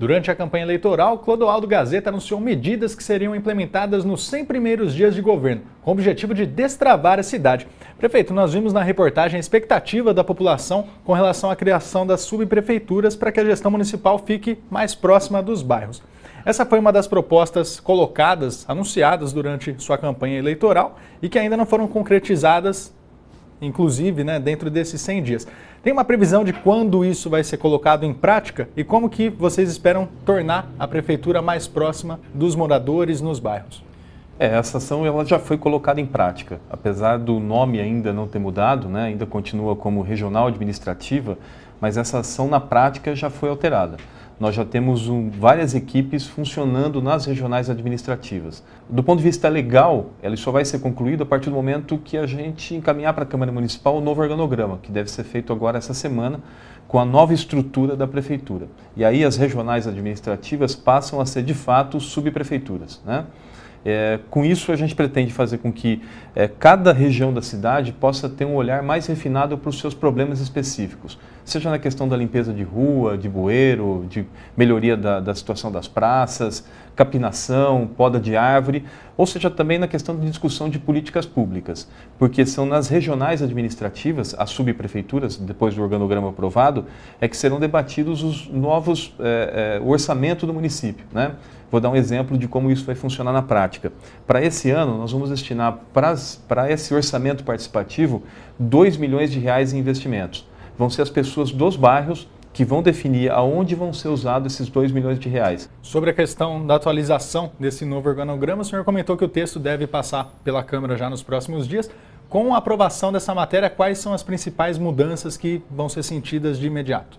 Durante a campanha eleitoral, Clodoaldo Gazeta anunciou medidas que seriam implementadas nos 100 primeiros dias de governo, com o objetivo de destravar a cidade. Prefeito, nós vimos na reportagem a expectativa da população com relação à criação das subprefeituras para que a gestão municipal fique mais próxima dos bairros. Essa foi uma das propostas colocadas, anunciadas durante sua campanha eleitoral e que ainda não foram concretizadas inclusive, né, dentro desses 100 dias. Tem uma previsão de quando isso vai ser colocado em prática e como que vocês esperam tornar a prefeitura mais próxima dos moradores nos bairros? É, essa ação ela já foi colocada em prática, apesar do nome ainda não ter mudado, né, ainda continua como regional administrativa, mas essa ação na prática já foi alterada nós já temos um, várias equipes funcionando nas regionais administrativas. Do ponto de vista legal, ela só vai ser concluída a partir do momento que a gente encaminhar para a Câmara Municipal o novo organograma, que deve ser feito agora essa semana, com a nova estrutura da prefeitura. E aí as regionais administrativas passam a ser de fato subprefeituras. Né? É, com isso, a gente pretende fazer com que é, cada região da cidade possa ter um olhar mais refinado para os seus problemas específicos, seja na questão da limpeza de rua, de bueiro, de melhoria da, da situação das praças, capinação, poda de árvore, ou seja também na questão de discussão de políticas públicas, porque são nas regionais administrativas, as subprefeituras, depois do organograma aprovado, é que serão debatidos os novos, é, é, o orçamento do município, né? Vou dar um exemplo de como isso vai funcionar na prática. Para esse ano, nós vamos destinar para esse orçamento participativo 2 milhões de reais em investimentos. Vão ser as pessoas dos bairros que vão definir aonde vão ser usados esses 2 milhões de reais. Sobre a questão da atualização desse novo organograma, o senhor comentou que o texto deve passar pela Câmara já nos próximos dias. Com a aprovação dessa matéria, quais são as principais mudanças que vão ser sentidas de imediato?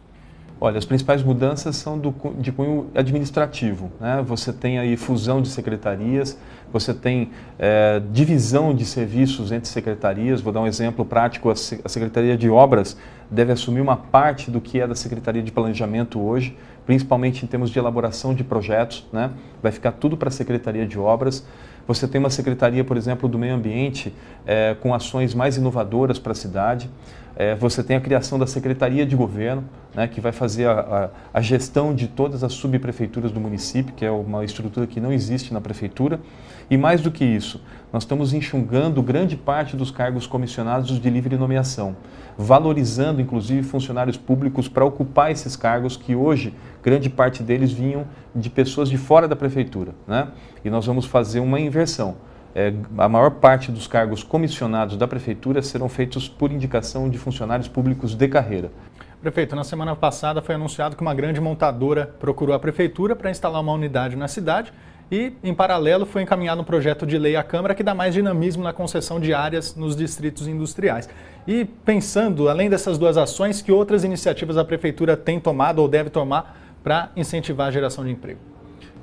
Olha, as principais mudanças são do, de cunho administrativo. Né? Você tem aí fusão de secretarias, você tem é, divisão de serviços entre secretarias. Vou dar um exemplo prático: a, Secretaria de Obras deve assumir uma parte do que é da Secretaria de Planejamento hoje, principalmente em termos de elaboração de projetos. Né? Vai ficar tudo para a Secretaria de Obras. Você tem uma secretaria, por exemplo, do meio ambiente, é, com ações mais inovadoras para a cidade. É, você tem a criação da Secretaria de Governo, né, que vai fazer a, a, a, gestão de todas as subprefeituras do município, que é uma estrutura que não existe na prefeitura. E mais do que isso, nós estamos enxugando grande parte dos cargos comissionados de livre nomeação, valorizando inclusive funcionários públicos para ocupar esses cargos que hoje grande parte deles vinham de pessoas de fora da prefeitura. Né? E nós vamos fazer uma inversão é, a maior parte dos cargos comissionados da Prefeitura serão feitos por indicação de funcionários públicos de carreira. Prefeito, na semana passada foi anunciado que uma grande montadora procurou a Prefeitura para instalar uma unidade na cidade e, em paralelo, foi encaminhado um projeto de lei à Câmara que dá mais dinamismo na concessão de áreas nos distritos industriais. E pensando, além dessas duas ações, que outras iniciativas a Prefeitura tem tomado ou deve tomar para incentivar a geração de emprego?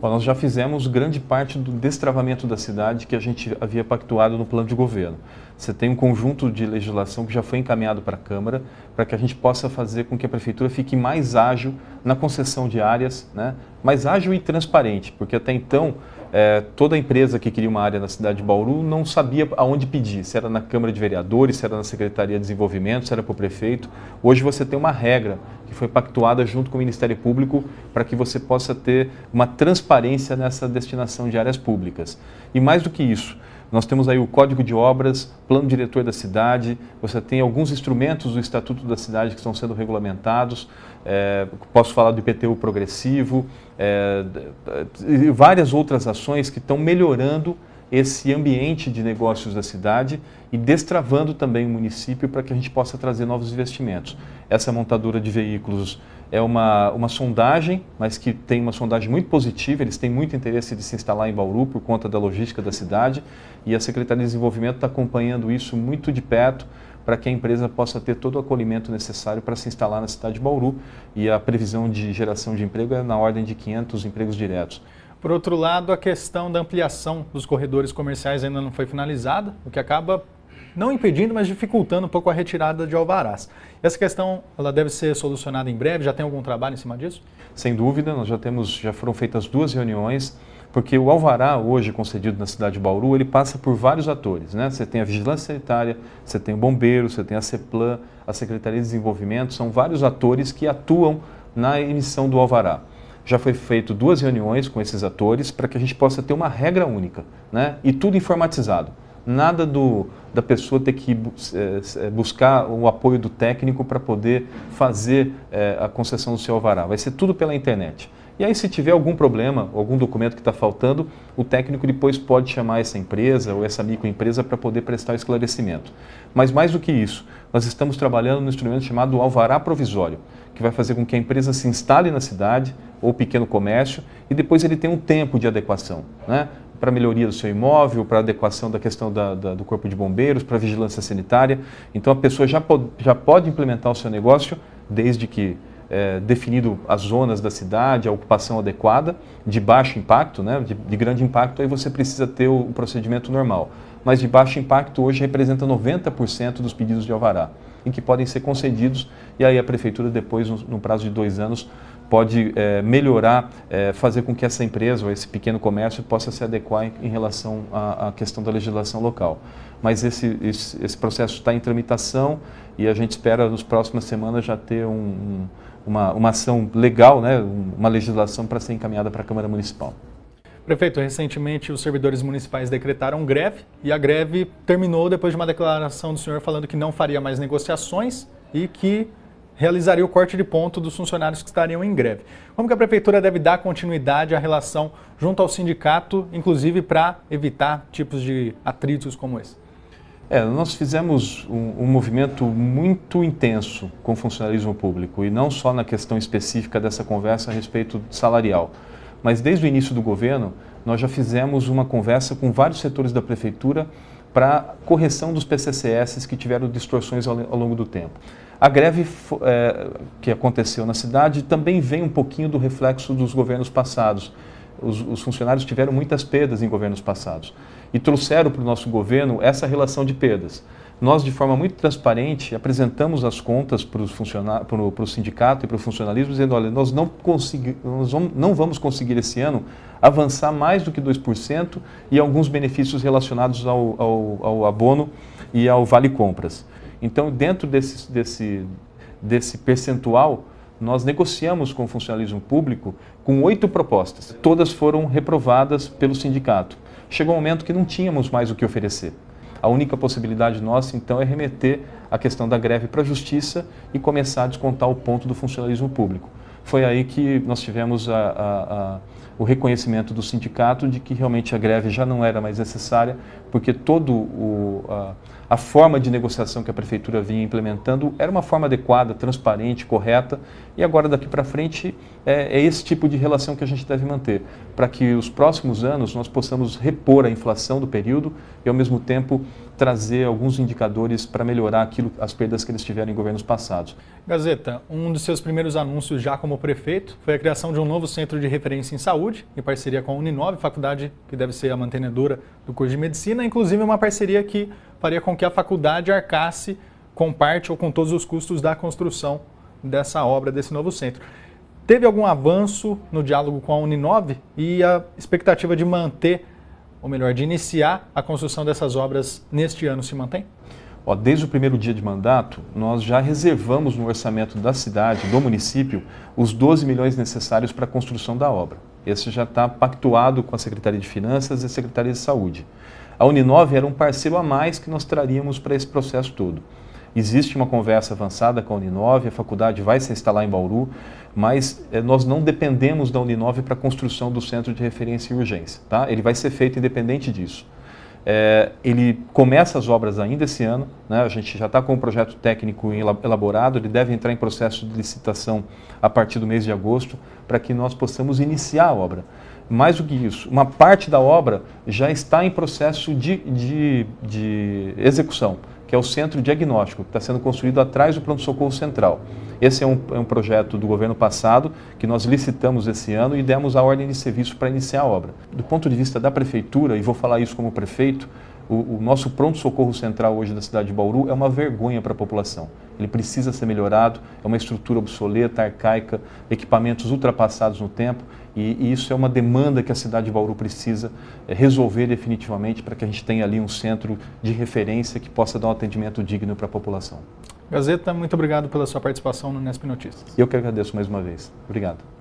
Bom, nós já fizemos grande parte do destravamento da cidade que a gente havia pactuado no plano de governo. Você tem um conjunto de legislação que já foi encaminhado para a Câmara para que a gente possa fazer com que a Prefeitura fique mais ágil na concessão de áreas, né? mais ágil e transparente, porque até então é, toda empresa que queria uma área na cidade de Bauru não sabia aonde pedir, se era na Câmara de Vereadores, se era na Secretaria de Desenvolvimento, se era para o prefeito. Hoje você tem uma regra que foi pactuada junto com o Ministério Público para que você possa ter uma transparência nessa destinação de áreas públicas. E mais do que isso, nós temos aí o Código de Obras, Plano Diretor da Cidade, você tem alguns instrumentos do Estatuto da Cidade que estão sendo regulamentados, é, posso falar do IPTU progressivo, é, e várias outras ações que estão melhorando esse ambiente de negócios da cidade e destravando também o município para que a gente possa trazer novos investimentos. Essa montadora de veículos é uma, uma sondagem, mas que tem uma sondagem muito positiva, eles têm muito interesse de se instalar em Bauru por conta da logística da cidade. E a Secretaria de Desenvolvimento está acompanhando isso muito de perto para que a empresa possa ter todo o acolhimento necessário para se instalar na cidade de Bauru. E a previsão de geração de emprego é na ordem de 500 empregos diretos. Por outro lado, a questão da ampliação dos corredores comerciais ainda não foi finalizada, o que acaba não impedindo, mas dificultando um pouco a retirada de alvarás. Essa questão ela deve ser solucionada em breve, já tem algum trabalho em cima disso? Sem dúvida, nós já temos, já foram feitas duas reuniões, porque o alvará hoje concedido na cidade de Bauru, ele passa por vários atores, né? Você tem a vigilância sanitária, você tem o bombeiro, você tem a CEPLAN, a Secretaria de Desenvolvimento, são vários atores que atuam na emissão do alvará. já foi feito duas reuniões com esses atores para que a gente possa ter uma regra única, né? E tudo informatizado. Nada do, da pessoa ter que é, buscar o apoio do técnico para poder fazer é, a concessão do seu alvará. Vai ser tudo pela internet. E aí, se tiver algum problema, algum documento que está faltando, o técnico depois pode chamar essa empresa ou essa microempresa para poder prestar o esclarecimento. Mas mais do que isso, nós estamos trabalhando no instrumento chamado alvará provisório, que vai fazer com que a empresa se instale na cidade ou pequeno comércio e depois ele tenha um tempo de adequação. Né? Para melhoria do seu imóvel, para adequação da questão da, da, do corpo de bombeiros, para vigilância sanitária. Então a pessoa já, pode, já pode implementar o seu negócio desde que é, definido as zonas da cidade, a ocupação adequada, de baixo impacto, né, de, de grande impacto, aí você precisa ter o, o, procedimento normal. Mas de baixo impacto hoje representa 90% dos pedidos de alvará, em que podem ser concedidos e aí a prefeitura depois, no, prazo de dois anos, pode é, melhorar, é, fazer com que essa empresa ou esse pequeno comércio possa se adequar em, em relação à, à, questão da legislação local. Mas esse, esse, esse processo está em tramitação e a gente espera nas próximas semanas já ter um, um uma, uma ação legal, né, uma legislação para ser encaminhada para a Câmara Municipal. Prefeito, recentemente os servidores municipais decretaram greve e a greve terminou depois de uma declaração do senhor falando que não faria mais negociações e que realizaria o corte de ponto dos funcionários que estariam em greve. Como que a prefeitura deve dar continuidade à relação junto ao sindicato, inclusive para evitar tipos de atritos como esse? É, nós fizemos um, um, movimento muito intenso com o funcionalismo público e não só na questão específica dessa conversa a respeito salarial, mas desde o início do governo nós já fizemos uma conversa com vários setores da prefeitura para correção dos PCCS que tiveram distorções ao, longo do tempo. A greve é, que aconteceu na cidade também vem um pouquinho do reflexo dos governos passados. Os, os funcionários tiveram muitas perdas em governos passados e trouxeram para o nosso governo essa relação de perdas. Nós, de forma muito transparente, apresentamos as contas para, o sindicato e para o funcionalismo, dizendo, olha, nós, não, consegui, nós vamos, não vamos conseguir esse ano avançar mais do que 2% e alguns benefícios relacionados ao, ao, ao abono e ao vale compras. Então, dentro desse, desse, desse percentual, nós negociamos com o funcionalismo público com oito propostas. Todas foram reprovadas pelo sindicato chegou um momento que não tínhamos mais o que oferecer. A única possibilidade nossa, então, é remeter a questão da greve para a justiça e começar a descontar o ponto do funcionalismo público. Foi aí que nós tivemos a, a, a, o reconhecimento do sindicato de que realmente a greve já não era mais necessária, porque todo o, a forma de negociação que a prefeitura vinha implementando era uma forma adequada, transparente, correta, e agora daqui para frente é, é, esse tipo de relação que a gente deve manter, para que os próximos anos nós possamos repor a inflação do período e ao mesmo tempo trazer alguns indicadores para melhorar aquilo, as perdas que eles tiveram em governos passados. Gazeta, um dos seus primeiros anúncios já como prefeito foi a criação de um novo centro de referência em saúde, em parceria com a Uninove, faculdade que deve ser a mantenedora do curso de medicina, inclusive uma parceria que faria com que a faculdade arcasse com parte ou com todos os custos da construção dessa obra, desse novo centro. Teve algum avanço no diálogo com a Uninove e a expectativa de manter, ou melhor, de iniciar a construção dessas obras neste ano se mantém? Ó, desde o primeiro dia de mandato, nós já reservamos no orçamento da cidade, do município, os 12 milhões necessários para a construção da obra. Esse já está pactuado com a Secretaria de Finanças e a Secretaria de Saúde. A Uninove era um parceiro a mais que nós traríamos para esse processo todo. Existe uma conversa avançada com a Uninove, a faculdade vai se instalar em Bauru, mas eh, nós não dependemos da Uninove para a construção do centro de referência e urgência. Tá? Ele vai ser feito independente disso. É, ele começa as obras ainda esse ano, né? a gente já está com o projeto técnico elaborado, ele deve entrar em processo de licitação a partir do mês de agosto, para que nós possamos iniciar a obra. Mais do que isso, uma parte da obra já está em processo de, de, de execução, que é o centro diagnóstico, que está sendo construído atrás do pronto-socorro central. Esse é um, é um, projeto do governo passado, que nós licitamos esse ano e demos a ordem de serviço para iniciar a obra. Do ponto de vista da prefeitura, e vou falar isso como prefeito, o, o nosso pronto-socorro central hoje da cidade de Bauru é uma vergonha para a população. Ele precisa ser melhorado, é uma estrutura obsoleta, arcaica, equipamentos ultrapassados no tempo e, e isso é uma demanda que a cidade de Bauru precisa é, resolver definitivamente para que a gente tenha ali um centro de referência que possa dar um atendimento digno para a população. Gazeta, muito obrigado pela sua participação no Nesp Notícias. Eu que agradeço mais uma vez. Obrigado.